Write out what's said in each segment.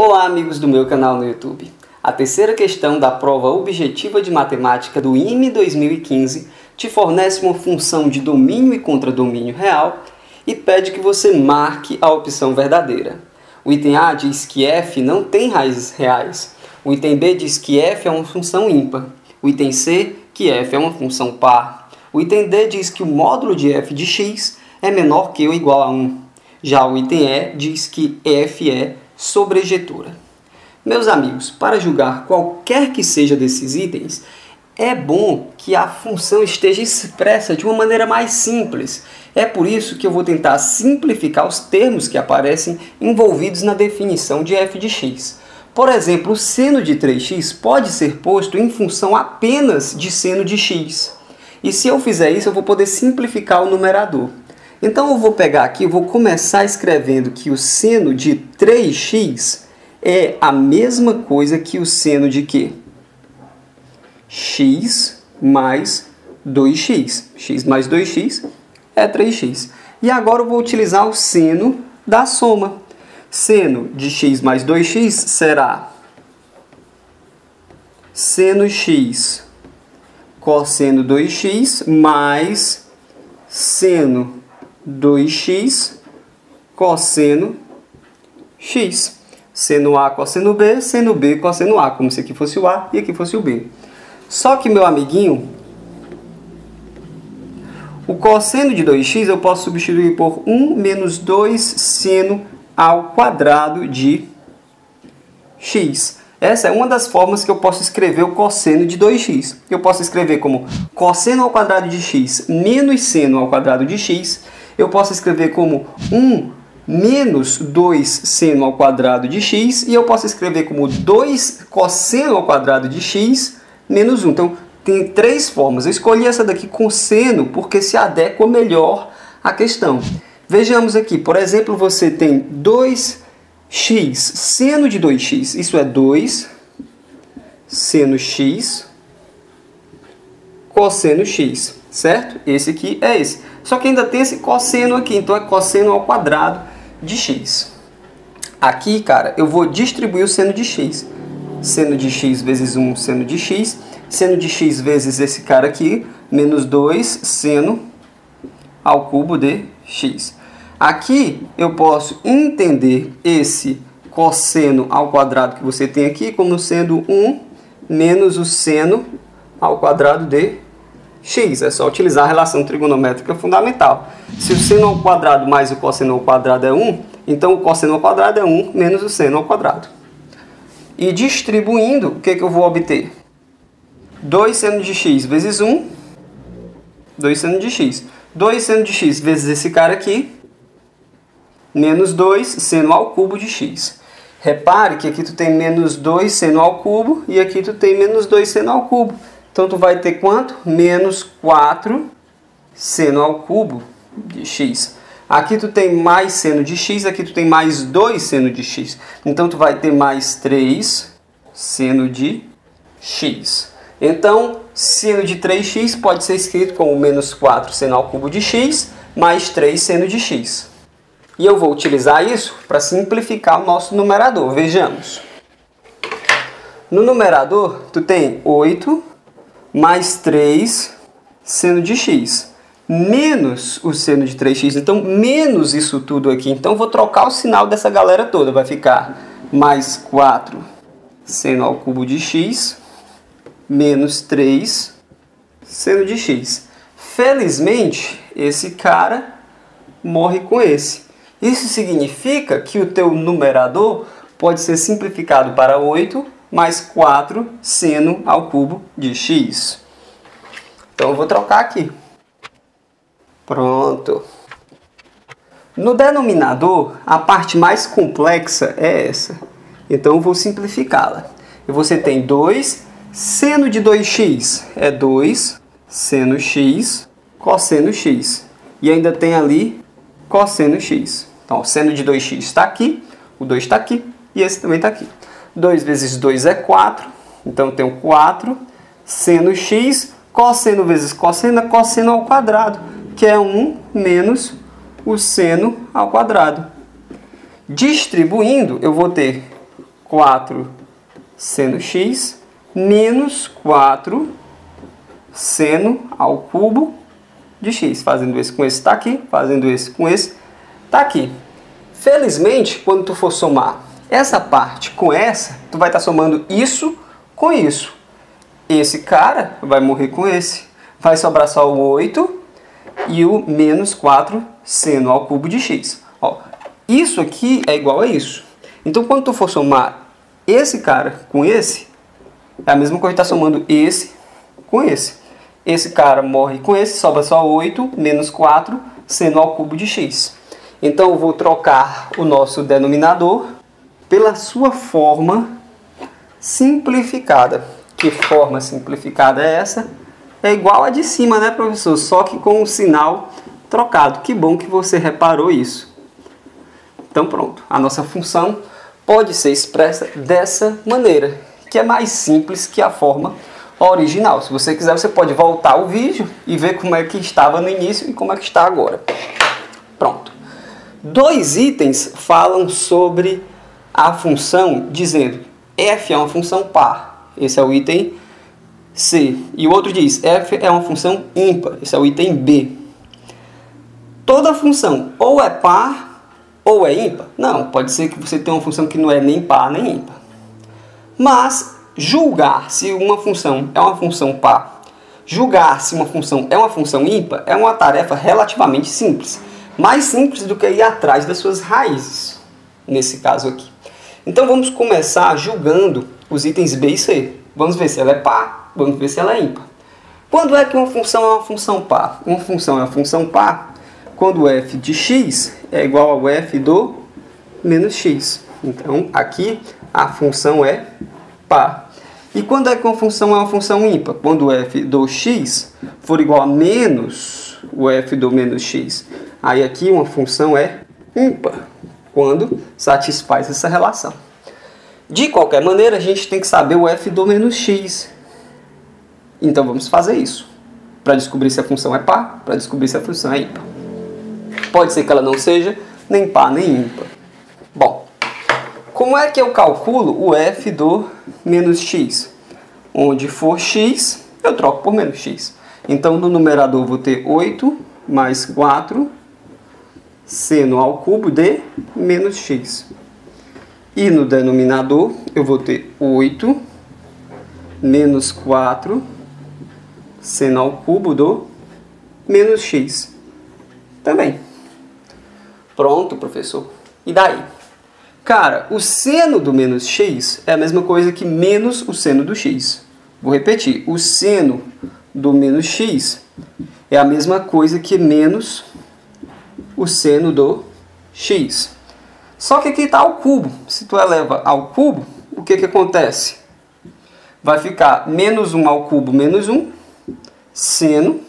Olá, amigos do meu canal no YouTube. A terceira questão da prova objetiva de matemática do IME 2015 te fornece uma função de domínio e contradomínio real e pede que você marque a opção verdadeira. O item A diz que f não tem raízes reais. O item B diz que f é uma função ímpar. O item C, que f é uma função par. O item D diz que o módulo de f de x é menor que ou igual a 1. Já o item E diz que f é sobrejetura. Meus amigos, para julgar qualquer que seja desses itens, é bom que a função esteja expressa de uma maneira mais simples. É por isso que eu vou tentar simplificar os termos que aparecem envolvidos na definição de f de x. Por exemplo, o seno de 3x pode ser posto em função apenas de seno de x. E se eu fizer isso, eu vou poder simplificar o numerador. Então eu vou pegar aqui, vou começar escrevendo que o seno de 3x é a mesma coisa que o seno de quê? x mais 2x. x mais 2x é 3x. E agora eu vou utilizar o seno da soma. Seno de x mais 2x será seno x cosseno 2x mais seno 2x cosseno x. Seno A cosseno B, seno B cosseno A, como se aqui fosse o A e aqui fosse o B. Só que, meu amiguinho, o cosseno de 2x eu posso substituir por 1 menos 2 seno ao quadrado de x. Essa é uma das formas que eu posso escrever o cosseno de 2x. Eu posso escrever como cosseno ao quadrado de x menos seno ao quadrado de x eu posso escrever como 1 menos 2 seno ao quadrado de x e eu posso escrever como 2 cosseno ao quadrado de x menos 1. Então, tem três formas. Eu escolhi essa daqui com seno porque se adequa melhor à questão. Vejamos aqui, por exemplo, você tem 2x seno de 2x, isso é 2 seno x cosseno x, certo? Esse aqui é esse. Só que ainda tem esse cosseno aqui, então é cosseno ao quadrado de x. Aqui, cara, eu vou distribuir o seno de x. Seno de x vezes 1 seno de x. Seno de x vezes esse cara aqui, menos 2 seno ao cubo de x. Aqui eu posso entender esse cosseno ao quadrado que você tem aqui como sendo 1 menos o seno ao quadrado de x. É só utilizar a relação trigonométrica fundamental. Se o seno ao quadrado mais o cosseno ao quadrado é 1, então o cosseno ao quadrado é 1 menos o seno ao quadrado. E distribuindo, o que, que eu vou obter? 2 seno de x vezes 1, 2 seno de x. 2 seno de x vezes esse cara aqui, menos 2 seno ao cubo de x. Repare que aqui tu tem menos 2 seno ao cubo e aqui tu tem menos 2 seno ao cubo. Então, tu vai ter quanto? Menos 4 seno ao cubo de x. Aqui tu tem mais seno de x, aqui tu tem mais 2 seno de x. Então, tu vai ter mais 3 seno de x. Então, seno de 3x pode ser escrito como menos 4 seno ao cubo de x, mais 3 seno de x. E eu vou utilizar isso para simplificar o nosso numerador. Vejamos. No numerador, tu tem 8 mais 3 seno de x, menos o seno de 3x. Então, menos isso tudo aqui. Então, vou trocar o sinal dessa galera toda. Vai ficar mais 4 seno ao cubo de x, menos 3 seno de x. Felizmente, esse cara morre com esse. Isso significa que o teu numerador pode ser simplificado para 8 mais 4 seno ao cubo de x. Então eu vou trocar aqui. Pronto. No denominador, a parte mais complexa é essa. Então eu vou simplificá-la. E você tem 2 seno de 2x é 2 seno x cosseno x. E ainda tem ali cosseno x. Então, seno de 2x está aqui, o 2 está aqui e esse também está aqui. 2 vezes 2 é 4, então eu tenho 4 seno x, cosseno vezes cosseno é cosseno ao quadrado, que é 1 menos o seno ao quadrado. Distribuindo, eu vou ter 4 seno x menos 4 seno ao cubo de x. Fazendo esse com esse está aqui, fazendo esse com esse está aqui. Felizmente, quando tu for somar essa parte com essa, tu vai estar tá somando isso com isso. Esse cara vai morrer com esse. Vai sobrar só o 8 e o menos 4 seno ao cubo de x. Ó, isso aqui é igual a isso. Então, quando tu for somar esse cara com esse, é a mesma coisa que está somando esse com esse. Esse cara morre com esse, sobra só 8 menos 4 seno ao cubo de x. Então, eu vou trocar o nosso denominador pela sua forma simplificada. Que forma simplificada é essa? É igual a de cima, né, professor? Só que com o sinal trocado. Que bom que você reparou isso. Então pronto, a nossa função pode ser expressa dessa maneira, que é mais simples que a forma original. Se você quiser, você pode voltar o vídeo e ver como é que estava no início e como é que está agora. Pronto. Dois itens falam sobre a função, dizendo f é uma função par. Esse é o item C. E o outro diz f é uma função ímpar. Esse é o item B toda função ou é par ou é ímpar? Não, pode ser que você tenha uma função que não é nem par nem ímpar. Mas julgar se uma função é uma função par, julgar se uma função é uma função ímpar é uma tarefa relativamente simples. Mais simples do que ir atrás das suas raízes, nesse caso aqui. Então vamos começar julgando os itens B e C. Vamos ver se ela é par, vamos ver se ela é ímpar. Quando é que uma função é uma função par? Uma função é uma função par quando f de x é igual ao f do menos x. Então, aqui a função é par. E quando é que uma função é uma função ímpar? Quando f do x for igual a menos o f do menos x. Aí aqui uma função é ímpar, quando satisfaz essa relação. De qualquer maneira, a gente tem que saber o f do menos x. Então vamos fazer isso. Para descobrir se a função é par, para descobrir se a função é ímpar. Pode ser que ela não seja nem par nem ímpar. Bom, como é que eu calculo o f do menos x? Onde for x, eu troco por menos x. Então, no numerador, vou ter 8 mais 4 seno ao cubo de menos x. E no denominador, eu vou ter 8 menos 4 seno ao cubo do menos x. Também. Pronto, professor. E daí? Cara, o seno do menos x é a mesma coisa que menos o seno do x. Vou repetir. O seno do menos x é a mesma coisa que menos o seno do x. Só que aqui está ao cubo. Se tu eleva ao cubo, o que, que acontece? Vai ficar menos 1 ao cubo menos 1, seno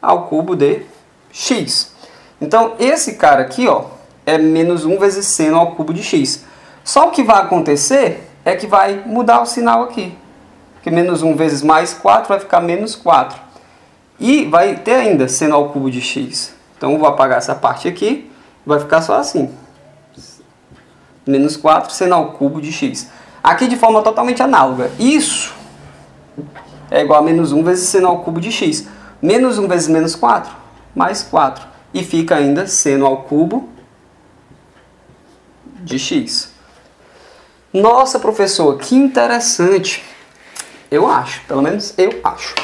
ao cubo de x. Então, esse cara aqui, ó, é menos 1 vezes seno ao cubo de x. Só o que vai acontecer é que vai mudar o sinal aqui. Porque menos 1 vezes mais 4 vai ficar menos 4. E vai ter ainda seno ao cubo de x. Então, vou apagar essa parte aqui. Vai ficar só assim. Menos 4 seno ao cubo de x. Aqui de forma totalmente análoga. Isso é igual a menos 1 vezes seno ao cubo de x. Menos 1 vezes menos 4, mais 4 e fica ainda seno ao cubo de x. Nossa, professor, que interessante. Eu acho, pelo menos eu acho.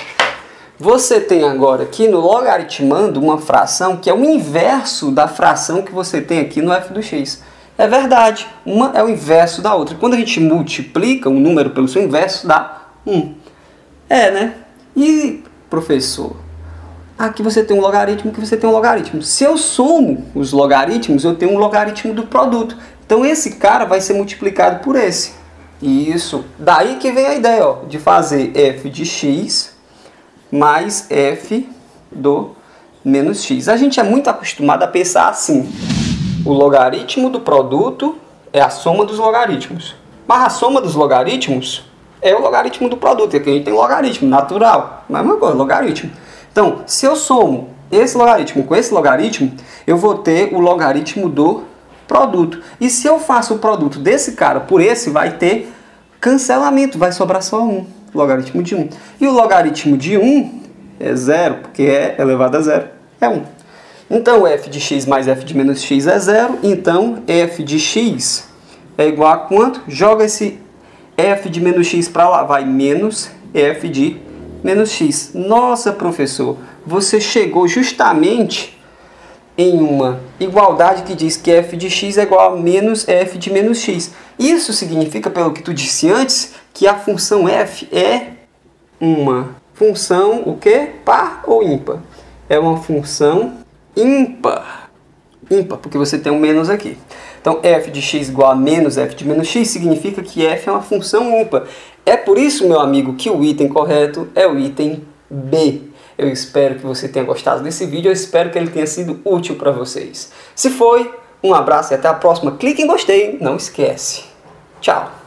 Você tem agora aqui no logaritmando uma fração que é o inverso da fração que você tem aqui no f do x. É verdade, uma é o inverso da outra. Quando a gente multiplica um número pelo seu inverso, dá 1. É, né? E, professor, aqui você tem um logaritmo, que você tem um logaritmo. Se eu somo os logaritmos, eu tenho um logaritmo do produto. Então esse cara vai ser multiplicado por esse. Isso. Daí que vem a ideia ó, de fazer f de x mais f do menos x. A gente é muito acostumado a pensar assim. O logaritmo do produto é a soma dos logaritmos. Mas a soma dos logaritmos é o logaritmo do produto. Aqui a gente tem logaritmo natural. Mesma coisa, logaritmo. Então, se eu somo esse logaritmo com esse logaritmo, eu vou ter o logaritmo do produto. E se eu faço o produto desse cara por esse, vai ter cancelamento, vai sobrar só um, logaritmo de 1. E o logaritmo de 1 é zero, porque é elevado a zero, é 1. Então f de x mais f de menos x é zero, então f de x é igual a quanto? Joga esse f de menos x para lá, vai menos f de menos x. Nossa, professor, você chegou justamente em uma igualdade que diz que f de x é igual a menos f de menos x. Isso significa, pelo que tu disse antes, que a função f é uma função, o que? Par ou ímpar? É uma função ímpar. Ímpar, porque você tem um menos aqui. Então, f de x igual a menos f de menos x significa que f é uma função ímpar. É por isso, meu amigo, que o item correto é o item B. Eu espero que você tenha gostado desse vídeo, eu espero que ele tenha sido útil para vocês. Se foi, um abraço e até a próxima. Clique em gostei, não esquece. Tchau!